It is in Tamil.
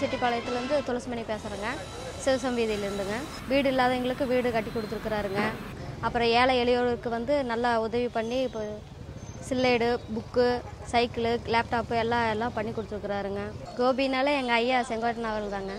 செட்டிப்பாளையத்துலேருந்து துளசிமணி பேசுகிறேங்க சிவசம்பீதியிலேருந்துங்க வீடு இல்லாதவங்களுக்கு வீடு கட்டி கொடுத்துருக்குறாருங்க. அப்புறம் ஏழை எளியோருக்கு வந்து நல்லா உதவி பண்ணி இப்போ சில்லைடு புக்கு சைக்கிளு லேப்டாப்பு எல்லாம் எல்லாம் பண்ணி கொடுத்துருக்குறாருங்க. கோபினாலே எங்கள் ஐயா செங்கோட்டன் அவர்கள் தாங்க